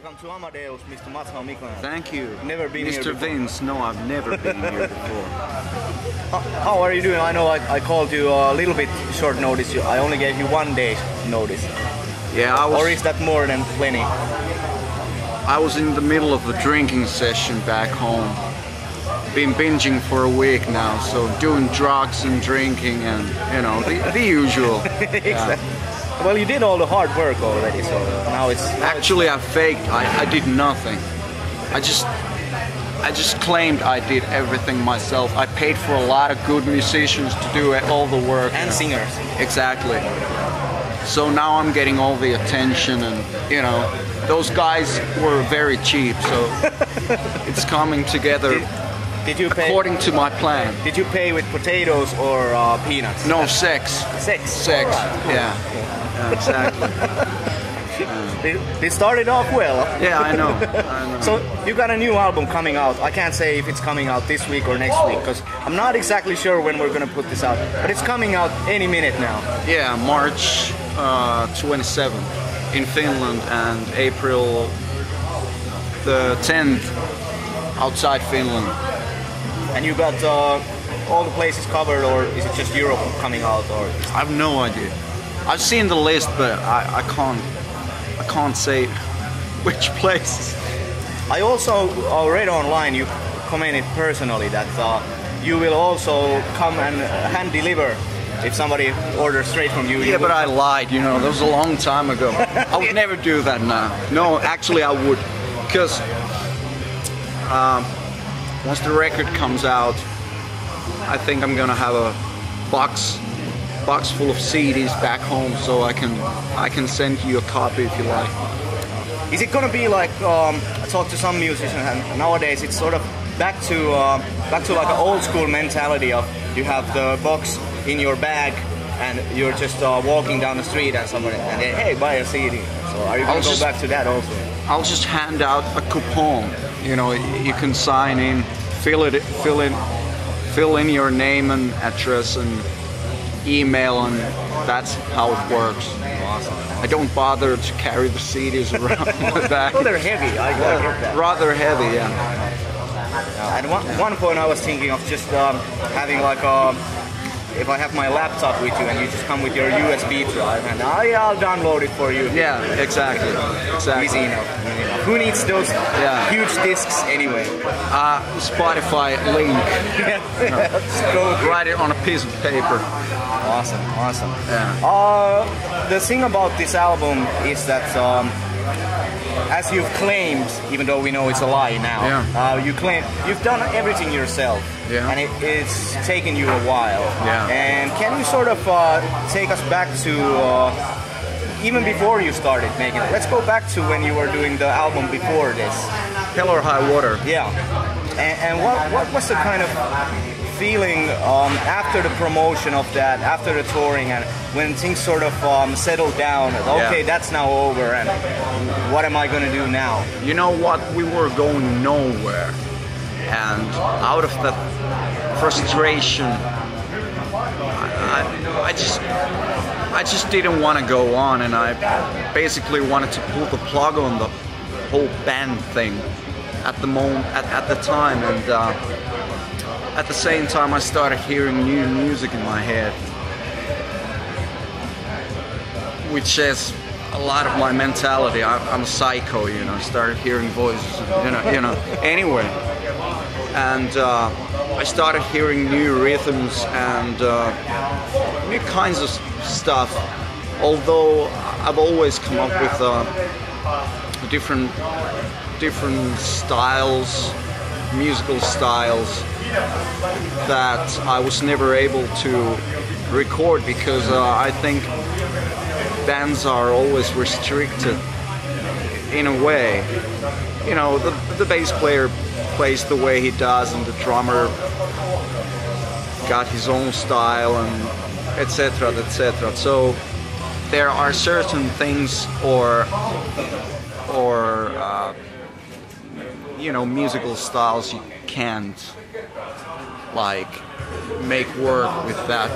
Welcome to Amadeus, Mr. Matthau Mikojan. Thank you. Never been here Mr. Vince, no, I've never been here before. How, how are you doing? I know I, I called you a little bit short notice. I only gave you one day notice. Yeah, I was Or is that more than plenty? I was in the middle of a drinking session back home. Been binging for a week now, so doing drugs and drinking and you know the, the usual. Exactly. Well, you did all the hard work already, so now it's Actually, I faked. I, I did nothing. I just I just claimed I did everything myself. I paid for a lot of good musicians to do it, all the work. and singers. Exactly. So now I'm getting all the attention, and you know, those guys were very cheap. So it's coming together Did you pay? according to my plan. Did you pay with potatoes or uh, peanuts? No sex. Sex. Sex. Yeah. Yeah. Exactly. They, they started off well. Yeah, I know. I know. So you got a new album coming out. I can't say if it's coming out this week or next week because I'm not exactly sure when we're gonna put this out. But it's coming out any minute now. Yeah, March uh, 27th in Finland and April the 10th outside Finland. And you got uh, all the places covered, or is it just Europe coming out? Or I have no idea. I've seen the list, but I, I can't I can't say which places. I also uh, read online you commented personally that uh, you will also come and hand deliver if somebody orders straight from you. you Yeah, but will- I lied. You know, that was a long time ago. I would never do that now. No, actually, I would, because um, once the record comes out, I think I'm gonna have a box box full of CDs back home, so I can I can send you a copy if you like. Is it gonna be like um, I talked to some musicians and nowadays it's sort of back to uh, back to like an old school mentality of you have the box in your bag and you're just uh, walking down the street and somebody and they hey buy a CD. So are you gonna I'll go just- back to that also? I'll just hand out a coupon. You know, you can sign in, fill it, fill in, fill in your name and address and email, and that's how it works. Awesome. I don't bother to carry the CDs around my bag. Well, they're heavy. I get that. Rather heavy, yeah. At one, one point, I was thinking of just um, having like a. If I have my laptop with you and you just come with your USB drive and oh, yeah, I'll download it for you. Yeah, exactly, exactly. Easy enough. easy enough. Who needs those Yeah. huge discs anyway? Uh, Spotify link. Go. Write it on a piece of paper. Awesome, awesome. Yeah. Uh, the thing about this album is that, um, as you've claimed, even though we know it's a lie now, Yeah. uh, you claim you've done everything yourself, Yeah. and it, it's taken you a while. Yeah. And can you sort of uh, take us back to uh, even before you started making it? Let's go back to when you were doing the album before this. Hell or high water. Yeah. And, and what, what was the kind of feeling um, after the promotion of that, after the touring, and when things sort of um, settled down? Okay, Yeah. that's now over, and what am I going to do now? You know what? We were going nowhere. And out of that frustration, I, I, I just I just didn't want to go on and I basically wanted to pull the plug on the whole band thing at the moment at, at the time and uh, at the same time I started hearing new music in my head which is a lot of my mentality. I, I'm a psycho, you know. I started hearing voices, you know, you know. Anyway, and uh, I started hearing new rhythms and uh, new kinds of stuff. Although I've always come up with uh, different different styles, musical styles that I was never able to record because uh, I think bands are always restricted in a way. You know, the, the bass player plays the way he does, and the drummer got his own style, and etc. etc. So there are certain things, or or uh, you know, musical styles you can't like make work with that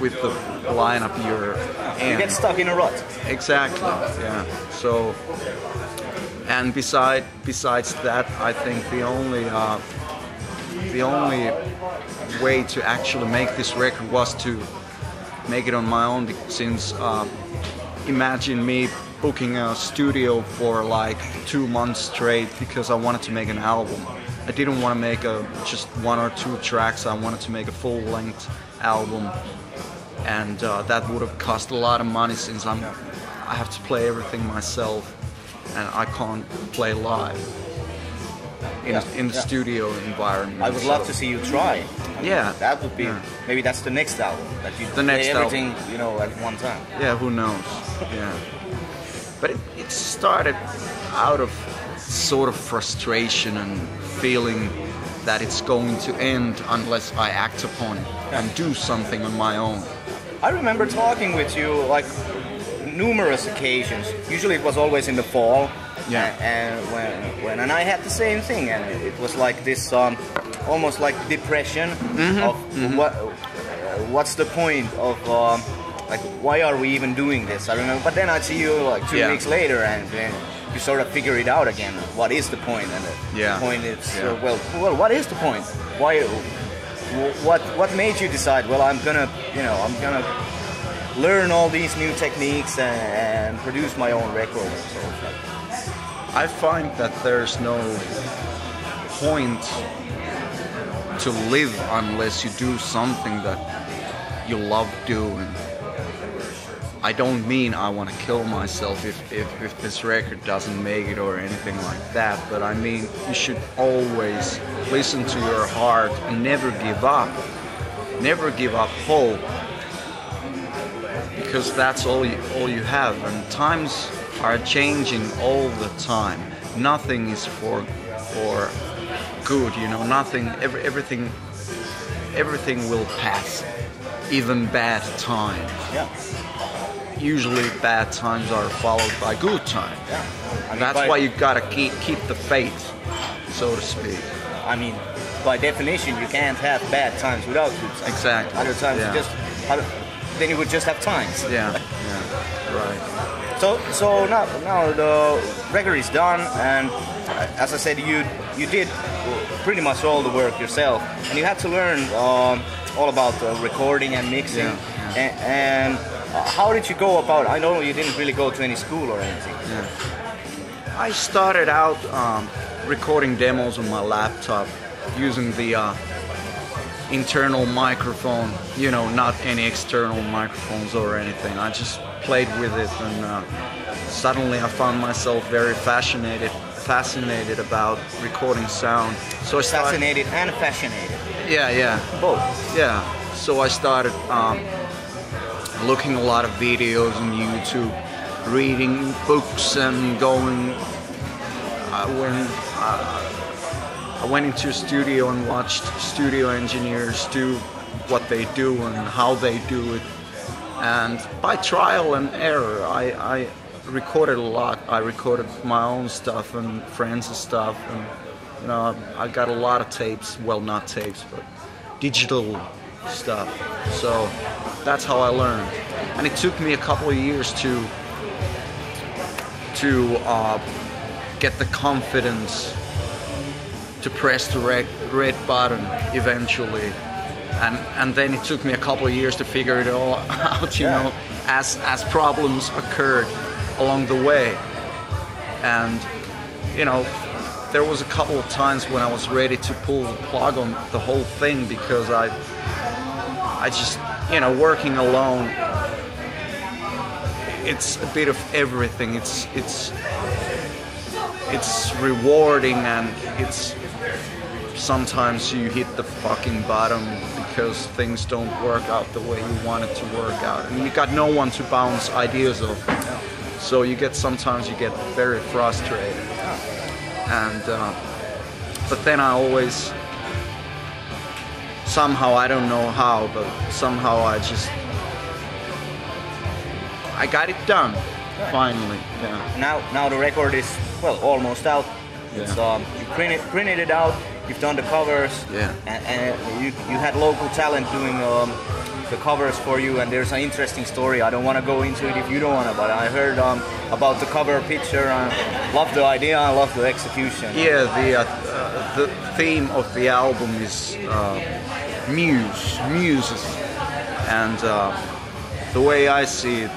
with the lineup you're in. You get stuck in a rut. Exactly. Yeah. So And beside besides that, I think the only uh, the only way to actually make this record was to make it on my own. Since uh, imagine me booking a studio for like two months straight because I wanted to make an album. I didn't want to make a just one or two tracks. I wanted to make a full-length album, and uh, that would have cost a lot of money since I'm I have to play everything myself, and I can't play live in, Yeah, a, in the yeah. studio environment. I would so- love to see you try. I mean, Yeah. that would be Yeah. maybe that's the next album that you The next play album. everything you know at one time. Yeah, who knows? Yeah. But it, it started out of sort of frustration and feeling that it's going to end unless I act upon it and do something on my own. I remember talking with you like numerous occasions. Usually it was always in the fall. Yeah. And when, when and I had the same thing, and it was like this um, almost like depression Mm-hmm. of what uh, what's the point of um, like why are we even doing this? I remember, but then I see you like two Yeah. weeks later, and then you sort of figure it out again. What is the point? And the Yeah. point is Yeah. uh, well, well, what is the point? Why? What what made you decide? Well, I'm gonna, you know, I'm gonna learn all these new techniques and, and produce my own record. So like, I find that there's no point to live unless you do something that you love doing. I don't mean I want to kill myself if, if, if this record doesn't make it or anything like that, but I mean you should always listen to your heart and never give up. Never give up hope because that's all you, all you have and times are changing all the time. Nothing is for for good you know nothing every, everything everything will pass even bad times. Yeah, usually bad times are followed by good times yeah. I mean, that's by, why you gotta keep keep the faith so to speak I mean, by definition, you can't have bad times without good times. Exactly, Other times, yeah. you just other, then you would just have times. yeah yeah right So so now now the record is done, and as I said, you you did pretty much all the work yourself, and you had to learn um, all about uh, recording and mixing. Yeah, yeah. And, and how did you go about? I know you didn't really go to any school or anything. Yeah. I started out um, recording demos on my laptop using the uh, internal microphone, you know, not any external microphones or anything. I just played with it and uh, suddenly I found myself very fascinated fascinated about recording sound. So I started Fascinated and fascinated, Yeah, yeah. both. Yeah, so I started um, looking a lot of videos on YouTube, reading books, and going. I went. Uh, I went into a studio and watched studio engineers do what they do and how they do it. And by trial and error, I, I recorded a lot. I recorded my own stuff and friends' stuff, and you know, I got a lot of tapes. Well, not tapes, but digital stuff. So that's how I learned. And it took me a couple of years to to uh, get the confidence to press the red, red button eventually. And, and then it took me a couple of years to figure it all out, you Yeah. know, as, as problems occurred along the way. And, you know, there was a couple of times when I was ready to pull the plug on the whole thing because I, I just, you know, working alone, it's a bit of everything. It's, it's, it's rewarding and it's sometimes you hit the fucking bottom because things don't work out the way you want it to work out. And you got no one to bounce ideas off so you get sometimes you get very frustrated. And uh, but then i always somehow i don't know how but somehow i just i got it done finally yeah Now now the record is well almost out. It's Yeah. um, you printed printed it out. You've done the covers. Yeah. And, and you you had local talent doing um, the covers for you, and there's an interesting story. I don't want to go into it if you don't want to, but I heard um, about the cover picture. i love the idea. I love the execution. Yeah, the uh, the theme of the album is uh, muse, muses, and uh, the way I see it,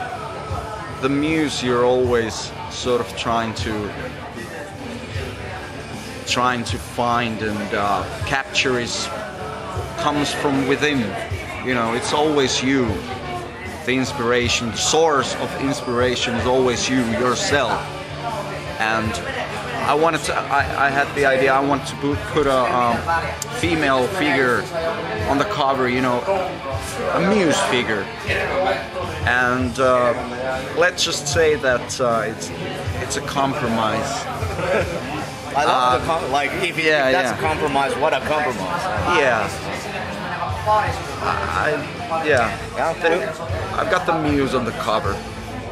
the muse you're always sort of trying to trying to find and uh, capture is comes from within. You know, it's always you. The inspiration, the source of inspiration is always you yourself. And I wanted to. I, I had the idea. I wanted to put, put a um, female figure on the cover. You know, a muse figure. And uh, let's just say that uh, it's it's a compromise. I love the com- like if, it- yeah, if that's yeah. a compromise, what a compromise. Yeah. I, yeah. Yeah, I've got the muse on the cover.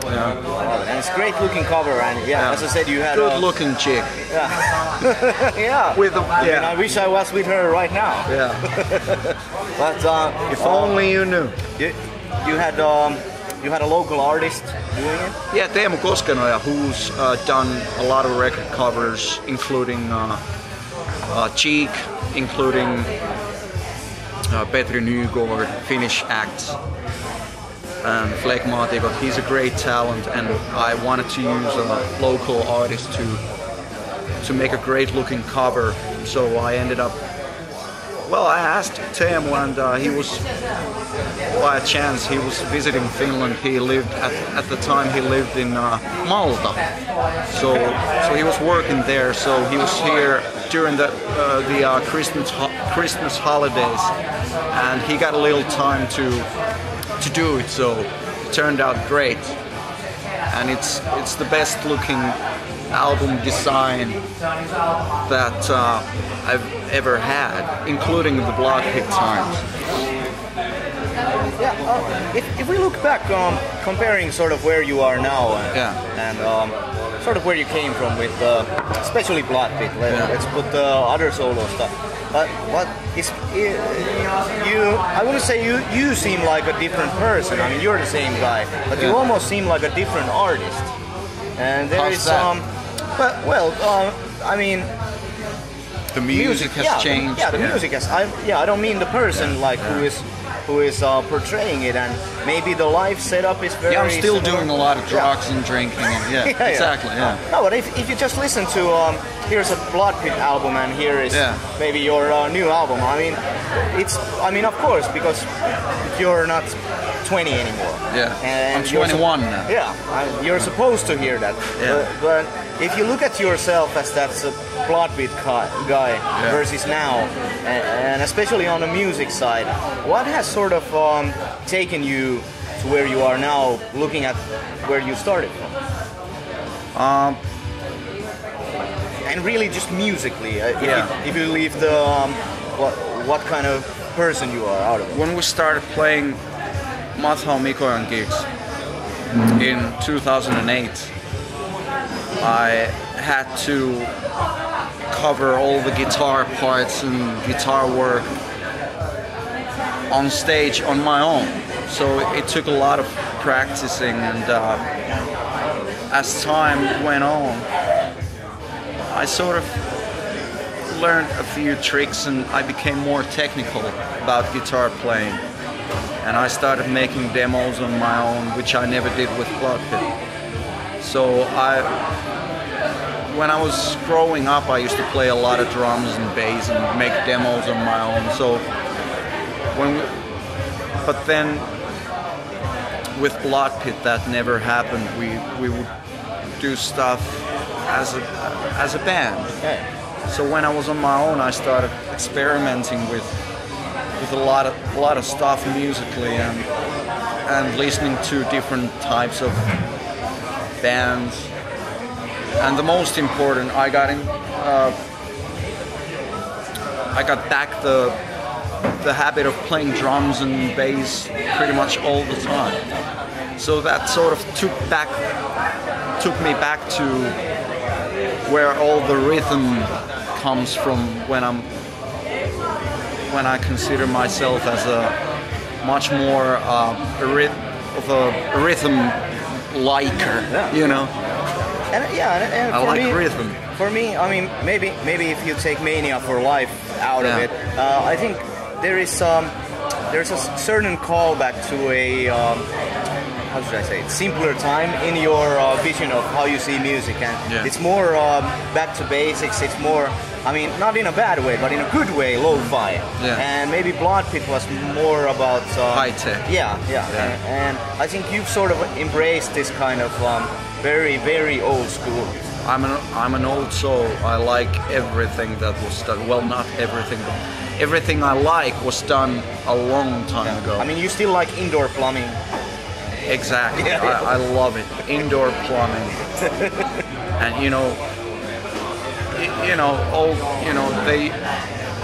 Yeah. and it's great looking cover, and yeah, Yeah. as I said, you had Good a, looking chick. Yeah, yeah. With a- I mean, yeah. I wish I was with her right now. Yeah. But uh, If only you knew. you, you had um, you had a local artist doing it. Yeah, Teemu Koskenoja, who's uh, done a lot of record covers, including uh, uh, Cheek, including uh, Petri Nygård, Finnish acts, and Flegmaatikot. He's a great talent, and I wanted to use a local artist to to make a great looking cover. So I ended up. Well, I asked Teemu, and uh, he was by a chance he was visiting Finland. He lived at, at the time he lived in uh, Malta, so so he was working there. So he was here during the uh, the uh, Christmas ho- Christmas holidays, and he got a little time to to do it. So it turned out great, and it's it's the best looking album design that uh, I've ever had, including the Blood Pit times. Yeah. Uh, if, if we look back, um, comparing sort of where you are now and, Yeah. and um, sort of where you came from with, uh, especially Blood Pit. Let, Yeah. Let's put the other solo stuff. But what is you? I wouldn't say you you seem like a different person. I mean, you're the same guy, but you almost seem like a different artist. And there How's is um, but well, uh, I mean, The music, has yeah, changed. Yeah, the music has. I, yeah, I don't mean the person like who is who is uh, portraying it, and maybe the life setup is very. Yeah, I'm still similar. doing a lot of Yeah. drugs and drinking. And, yeah, Yeah, yeah. exactly. Yeah. No, but if, if you just listen to um, here's a Blood Pit album and here is Yeah. maybe your uh, new album. I mean, it's I mean of course because you're not 20 anymore. Yeah. And I'm you're 21 now. Yeah, I, you're supposed to hear that. Yeah. But, but if you look at yourself as that's a Blood Pit guy, guy versus now, and, and especially on the music side, what has sort of um, taken you to where you are now, looking at where you started from? Um, and really just musically uh, if, Yeah. you, if you leave the um, what what kind of person you are out of it when we started playing Matthau Mikojan gigs in 2008, I had to cover all the guitar parts and guitar work on stage on my own. So it took a lot of practicing, and uh, as time went on, I sort of learned a few tricks and I became more technical about guitar playing. And I started making demos on my own, which I never did with Blood So I, when I was growing up, I used to play a lot of drums and bass and make demos on my own. So when, we, but then with Blood Pit, that never happened. We we would do stuff as a as a band. yeah. So when I was on my own, I started experimenting with with a lot of a lot of stuff musically and and listening to different types of bands. And the most important, I got in. Uh, I got back the the habit of playing drums and bass pretty much all the time. So that sort of took back took me back to where all the rhythm comes from when I'm when I consider myself as a much more uh, a of a rhythm liker. Yeah. You know, And yeah, and, and I for like me, rhythm. For me, I mean, maybe maybe if you take Mania for Life out Yeah. of it, uh, I think there is um, there's a certain callback to a um, how should I say it, simpler time in your uh, vision of how you see music, and Yeah. it's more um, back to basics. It's more, I mean, not in a bad way, but in a good way, lo-fi. Yeah. And maybe Blood Pit was more about uh, High tech. Yeah, yeah, Yeah. And, and I think you've sort of embraced this kind of um, very, very old school. I'm an I'm an old soul. I like everything that was done. Well, not everything, but everything I like was done a long time ago. I mean, you still like indoor plumbing. Exactly. Yeah. I, I love it. Indoor plumbing. and you know, you know, old, you know, they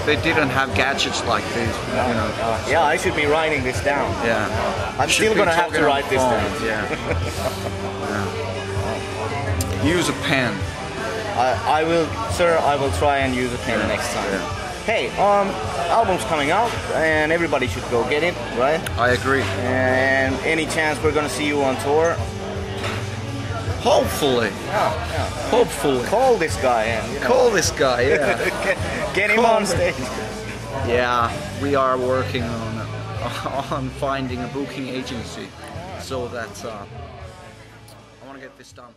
they didn't have gadgets like these. You know. Yeah, I should be writing this down. Yeah. I'm Should still gonna have to write this down. Yeah. yeah. Use a pen. I, I will, sir. I will try and use a pen next time. Hey, um, album's coming out, and everybody should go get it, right? I agree. And any chance we're gonna see you on tour? Hopefully. Yeah, yeah. Hopefully. Call this guy and you know, Call this guy. Yeah. get, get him Call on stage. Yeah, we are working on on finding a booking agency so that uh, I want to get this done.